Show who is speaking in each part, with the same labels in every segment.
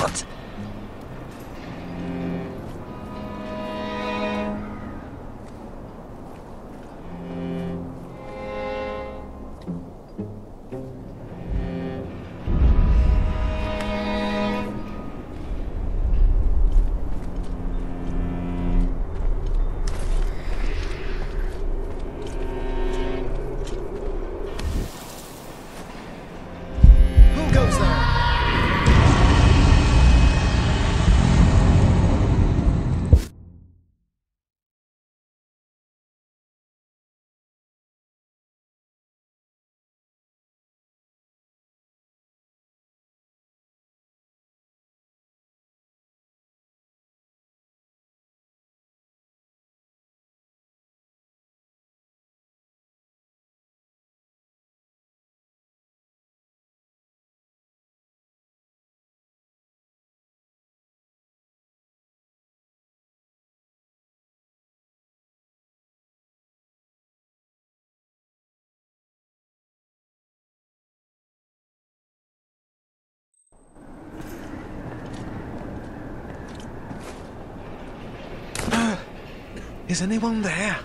Speaker 1: What?
Speaker 2: Uh,
Speaker 1: is anyone there?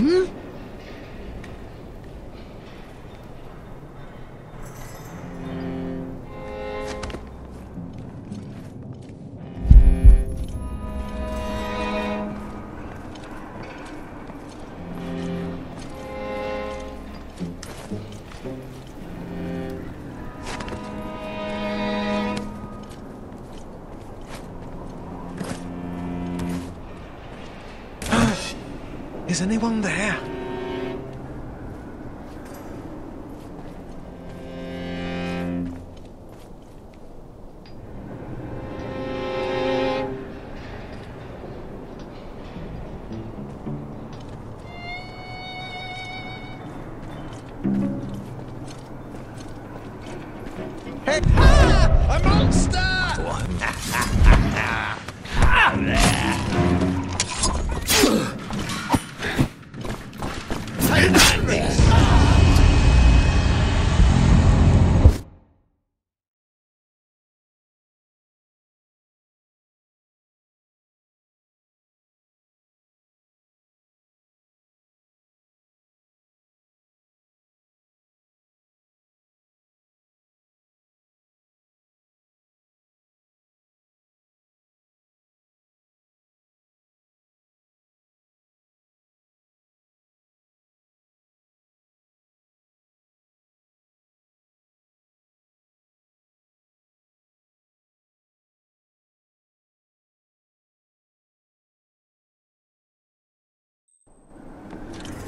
Speaker 2: ん？
Speaker 1: Is anyone there?
Speaker 2: うん。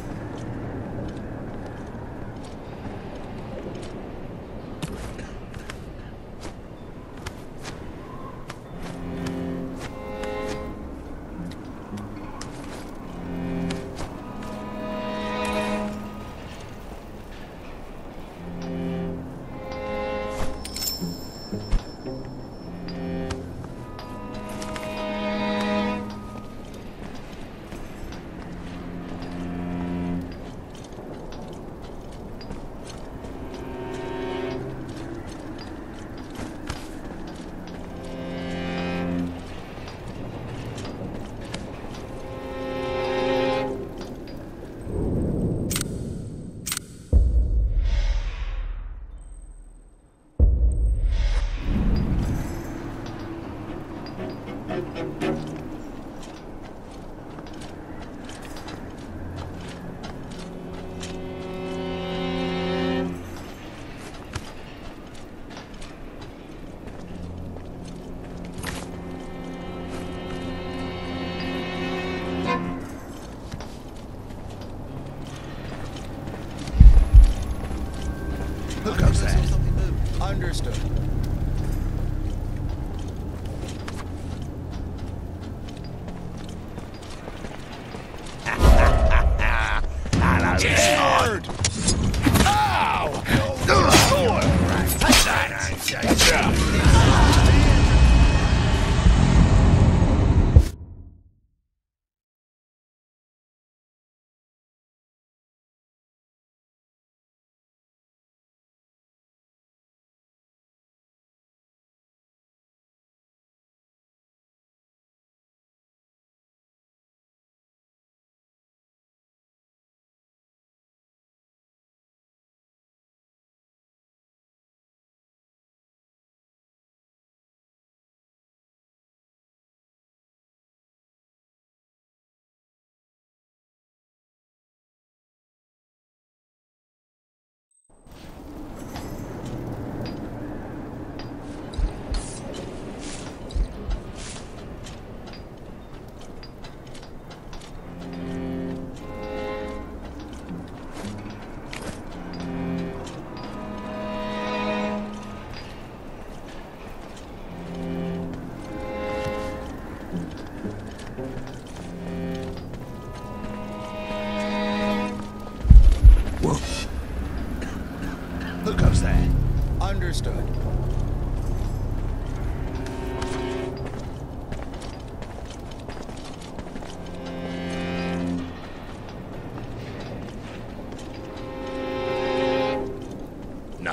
Speaker 2: Understood.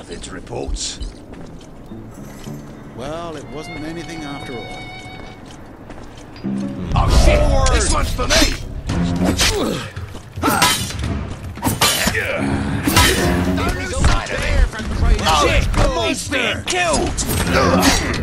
Speaker 1: Nothing to report.
Speaker 2: Well, it wasn't anything after all.
Speaker 1: Oh shit! This one's for me! Oh shit! He's being killed!
Speaker 2: Oh, this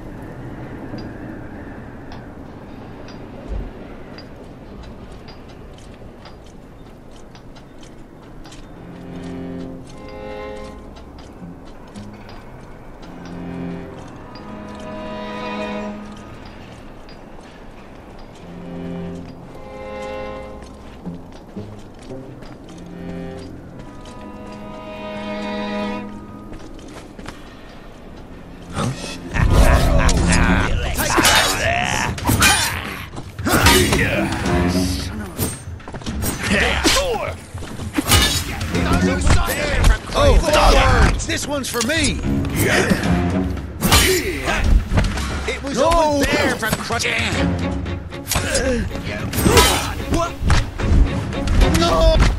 Speaker 2: one's for me. It was over there for Christ. No.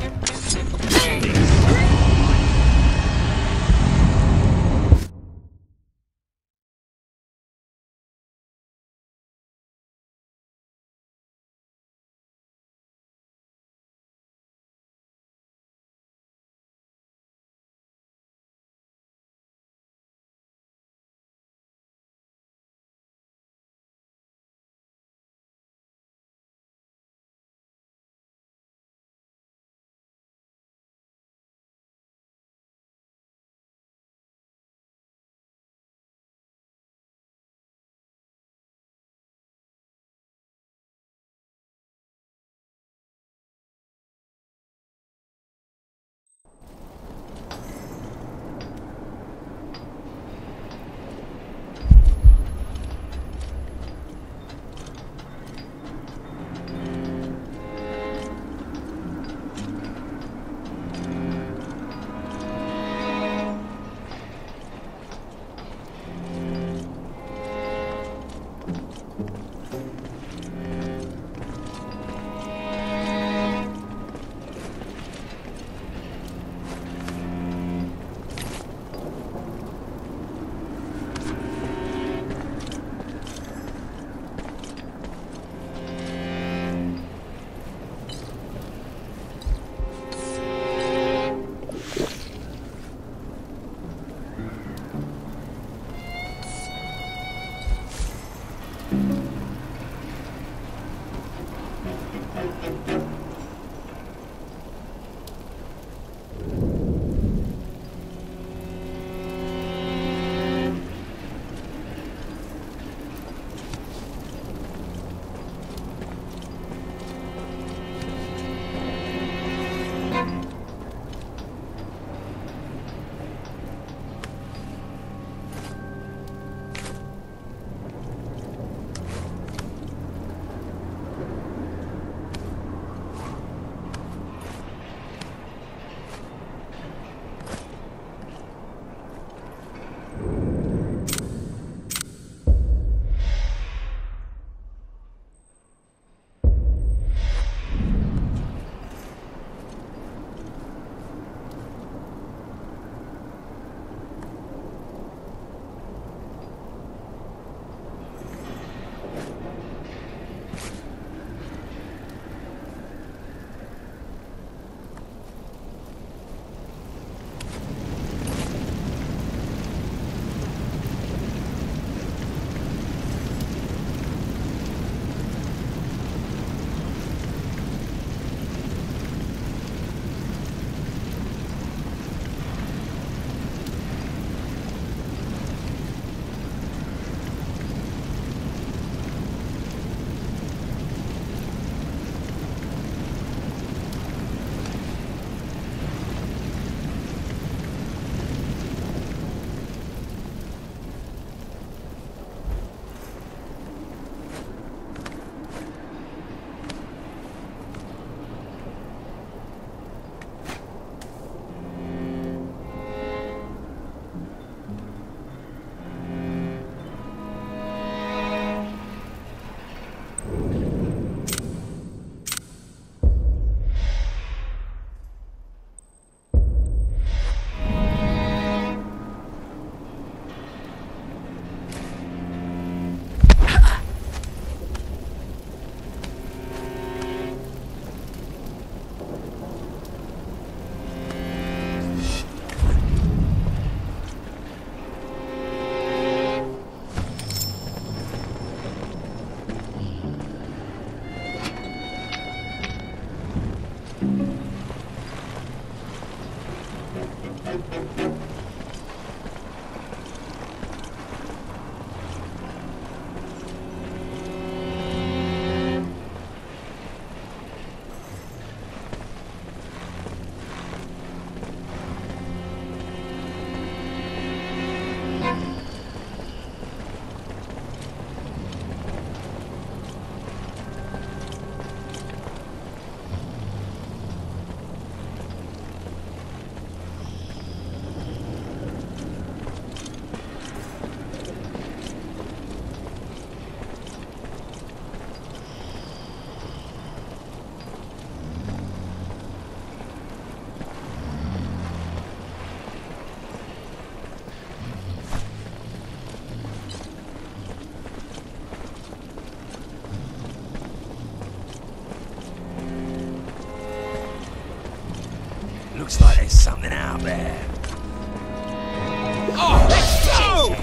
Speaker 3: Oh, let's go!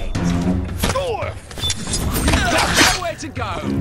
Speaker 3: You've got nowhere to go!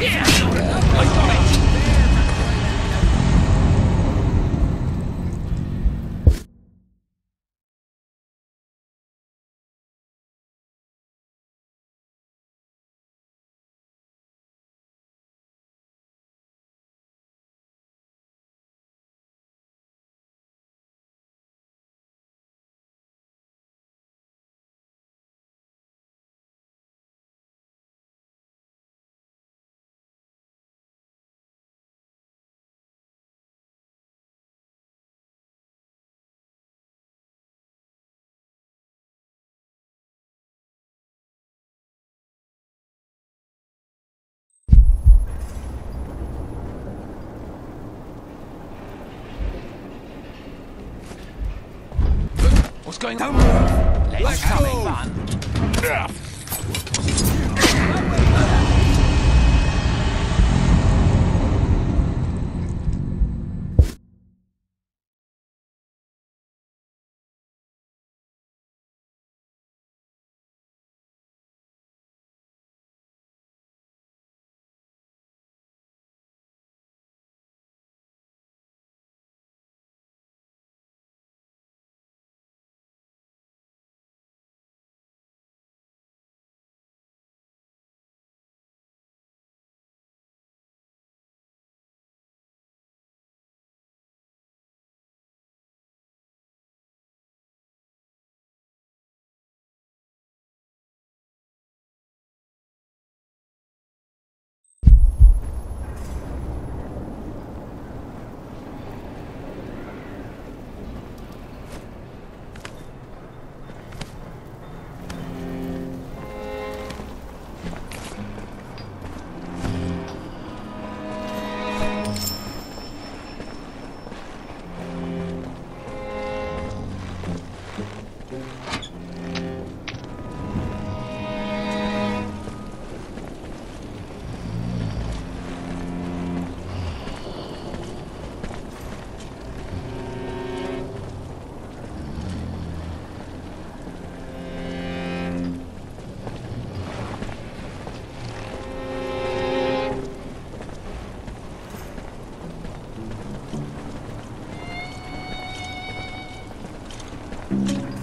Speaker 2: Yeah!
Speaker 3: What's going on? Let's
Speaker 4: Let's
Speaker 3: have. Fun. Hey,